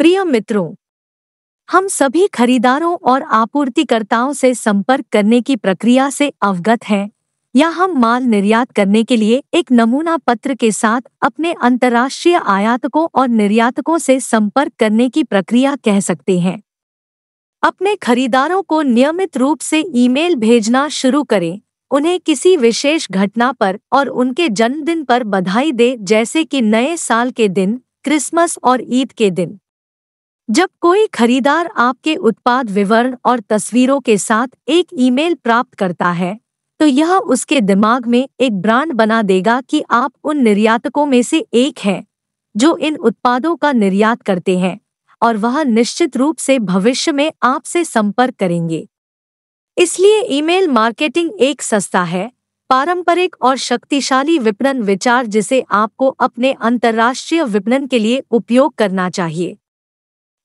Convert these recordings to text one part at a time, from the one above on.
प्रिय मित्रों, हम सभी खरीदारों और आपूर्तिकर्ताओं से संपर्क करने की प्रक्रिया से अवगत हैं, या हम माल निर्यात करने के लिए एक नमूना पत्र के साथ अपने अंतर्राष्ट्रीय आयातकों और निर्यातकों से संपर्क करने की प्रक्रिया कह सकते हैं। अपने खरीदारों को नियमित रूप से ईमेल भेजना शुरू करें, उन्हें किसी विशेष घटना पर और उनके जन्मदिन पर बधाई दे, जैसे कि नए साल के दिन, क्रिसमस और ईद के दिन। जब कोई खरीदार आपके उत्पाद विवरण और तस्वीरों के साथ एक ईमेल प्राप्त करता है तो यह उसके दिमाग में एक ब्रांड बना देगा कि आप उन निर्यातकों में से एक हैं, जो इन उत्पादों का निर्यात करते हैं, और वह निश्चित रूप से भविष्य में आपसे संपर्क करेंगे। इसलिए ईमेल मार्केटिंग एक सस्ता है, पारंपरिक और शक्तिशाली विपणन विचार जिसे आपको अपने अंतर्राष्ट्रीय विपणन के लिए उपयोग करना चाहिए।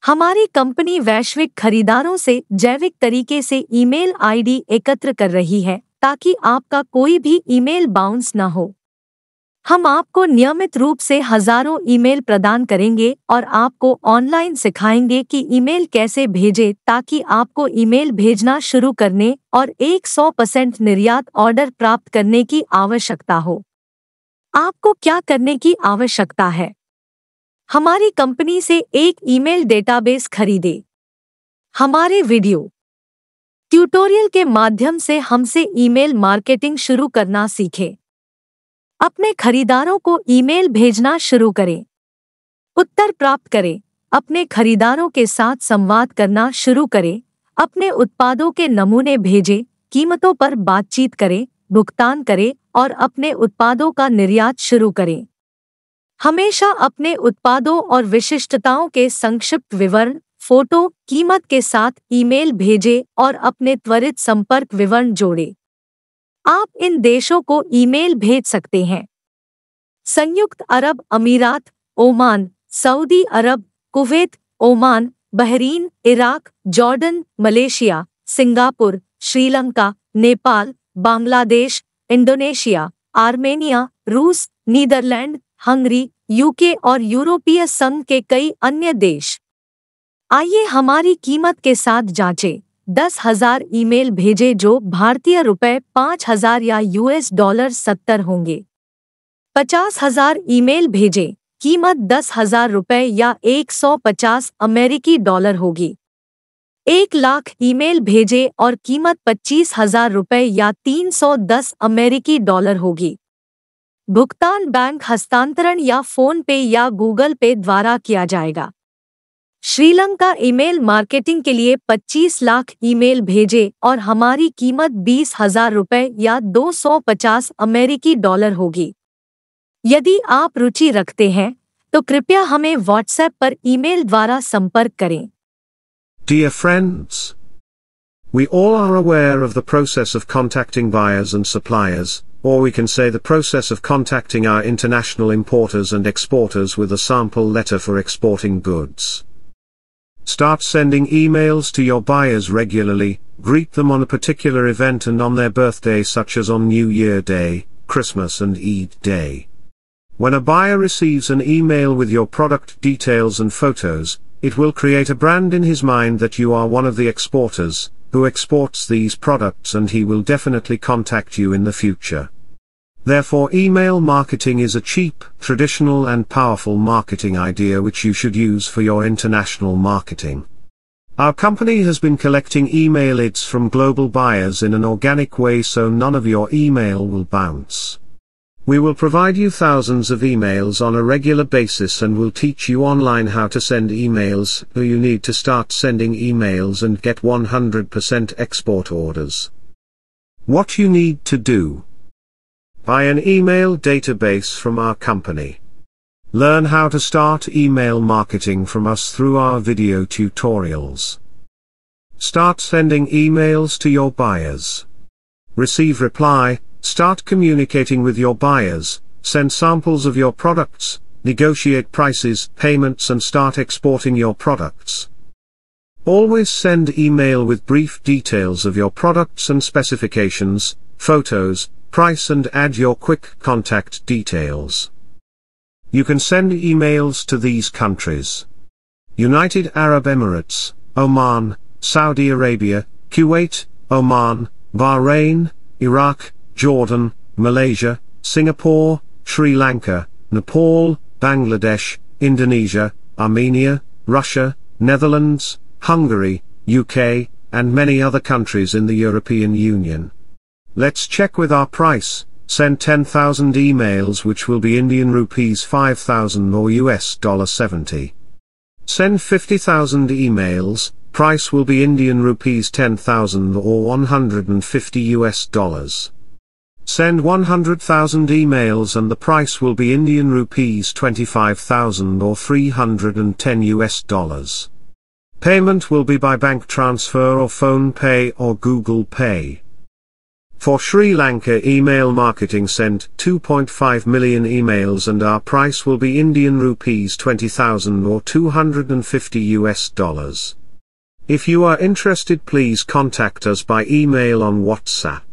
हमारी कंपनी वैश्विक खरीदारों से जैविक तरीके से ईमेल आईडी एकत्र कर रही है, ताकि आपका कोई भी ईमेल बाउंस न हो। हम आपको नियमित रूप से हज़ारों ईमेल प्रदान करेंगे और आपको ऑनलाइन सिखाएँगे कि ईमेल कैसे भेजें, ताकि आपको ईमेल भेजना शुरू करने और 100 परसेंट निर्यात ऑर्डर प्राप्त करने की आवश्यकता हो। आपको क्या करने की आवश्यकता है? हमारी कंपनी से एक ईमेल डेटाबेस खरीदे। हमारे वीडियो। ट्यूटोरियल के माध्यम से हमसे ईमेल मार्केटिंग शुरू करना सीखें। अपने खरीदारों को ईमेल भेजना शुरू करें। उत्तर प्राप्त करें। अपने खरीदारों के साथ संवाद करना शुरू करें। अपने उत्पादों के नमूने भेजें। कीमतों पर बातचीत करें। भुगतान करें और अपने उत्पादों का निर्यात शुरू करें। हमेशा अपने उत्पादों और विशिष्टताओं के संक्षिप्त विवरण, फ़ोटो, कीमत के साथ ईमेल भेजें और अपने त्वरित संपर्क विवरण जोड़ें। आप इन देशों को ईमेल भेज सकते हैं। संयुक्त अरब अमीरात, ओमान, सऊदी अरब, Kuwait, Oman, Bahrain, Iraq, Jordan, Malaysia, Singapore, Sri Lanka, Nepal, Bangladesh, Indonesia, Armenia, रूस, नीदरलैंड हंगरी यूके और यूरोपीय संघ के कई अन्य देश। आइए हमारी कीमत के साथ जांचें। दस हज़ार ईमेल भेजे जो भारतीय रुपए पाँच हज़ार या यूएस डॉलर सत्तर होंगे। पचास हज़ार ईमेल भेजे। कीमत दस हज़ार रुपए या एक सौ पचास अमेरिकी डॉलर होगी। एक लाख ईमेल भेजे और कीमत पच्चीस हज़ार रुपए या तीन सौ दस अमेरिकी डॉलर होगी। भुगतान बैंक हस्तांतरण या फ़ोन पे या गूगल पे द्वारा किया जाएगा। श्रीलंका ईमेल मार्केटिंग के लिए 25 लाख ईमेल भेजे और हमारी कीमत बीस हज़ार रुपए या 250 अमेरिकी डॉलर होगी। यदि आप रुचि रखते हैं तो कृपया हमें व्हाट्सएप पर ईमेल द्वारा संपर्क करें। Dear friends, we all are aware of the process of contacting buyers and suppliers, or we can say the process of contacting our international importers and exporters with a sample letter for exporting goods. Start sending emails to your buyers regularly, greet them on a particular event and on their birthday such as on New Year Day, Christmas and Eid Day. When a buyer receives an email with your product details and photos, it will create a brand in his mind that you are one of the exporters, who exports these products and he will definitely contact you in the future. Therefore email marketing is a cheap, traditional and powerful marketing idea which you should use for your international marketing. Our company has been collecting email leads from global buyers in an organic way so none of your email will bounce. We will provide you thousands of emails on a regular basis and will teach you online how to send emails, so you need to start sending emails and get 100% export orders. What you need to do Buy an email database from our company. Learn how to start email marketing from us through our video tutorials. Start sending emails to your buyers. Receive reply, start communicating with your buyers, send samples of your products, negotiate prices, payments and start exporting your products. Always send email with brief details of your products and specifications, photos, price and add your quick contact details. You can send emails to these countries. United Arab Emirates, Oman, Saudi Arabia, Kuwait, Oman, Bahrain, Iraq, Jordan, Malaysia, Singapore, Sri Lanka, Nepal, Bangladesh, Indonesia, Armenia, Russia, Netherlands, Hungary, UK, and many other countries in the European Union. Let's check with our price, send 10,000 emails which will be Indian rupees 5,000 or US dollar 70. Send 50,000 emails, price will be Indian rupees 10,000 or 150 US dollars. Send 100,000 emails and the price will be Indian rupees 25,000 or 310 US dollars. Payment will be by bank transfer or phone pay or Google Pay. For Sri Lanka email marketing sent 2.5 million emails and our price will be Indian rupees 20,000 or 250 US dollars. If you are interested please contact us by email on WhatsApp.